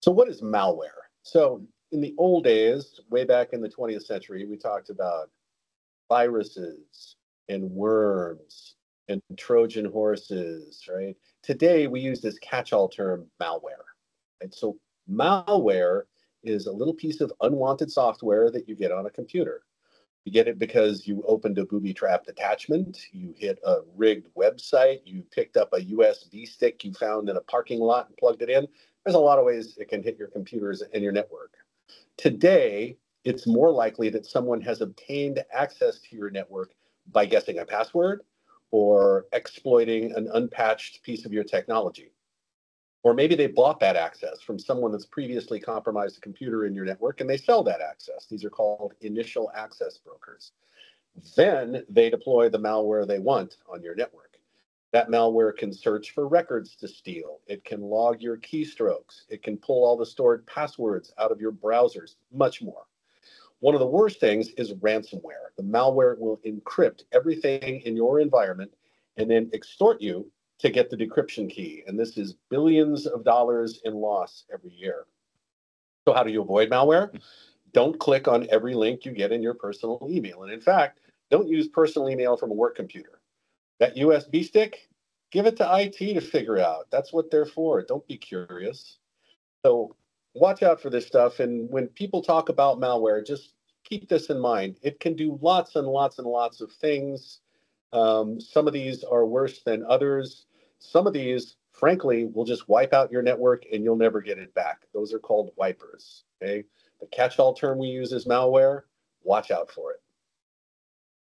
So, what is malware? So, in the old days, way back in the 20th century, we talked about viruses and worms and Trojan horses, right? Today, we use this catch all term malware. And so, malware is a little piece of unwanted software that you get on a computer. You get it because you opened a booby trapped attachment, you hit a rigged website, you picked up a USB stick you found in a parking lot and plugged it in. There's a lot of ways it can hit your computers and your network. Today, it's more likely that someone has obtained access to your network by guessing a password or exploiting an unpatched piece of your technology. Or maybe they bought that access from someone that's previously compromised a computer in your network and they sell that access. These are called initial access brokers. Then they deploy the malware they want on your network. That malware can search for records to steal. It can log your keystrokes. It can pull all the stored passwords out of your browsers, much more. One of the worst things is ransomware. The malware will encrypt everything in your environment and then extort you to get the decryption key. And this is billions of dollars in loss every year. So, how do you avoid malware? Don't click on every link you get in your personal email. And in fact, don't use personal email from a work computer. That USB stick, give it to IT to figure out. That's what they're for. Don't be curious. So, watch out for this stuff. And when people talk about malware, just keep this in mind. It can do lots and lots and lots of things. Um, some of these are worse than others. Some of these, frankly, will just wipe out your network and you'll never get it back. Those are called wipers. Okay. The catch all term we use is malware. Watch out for it.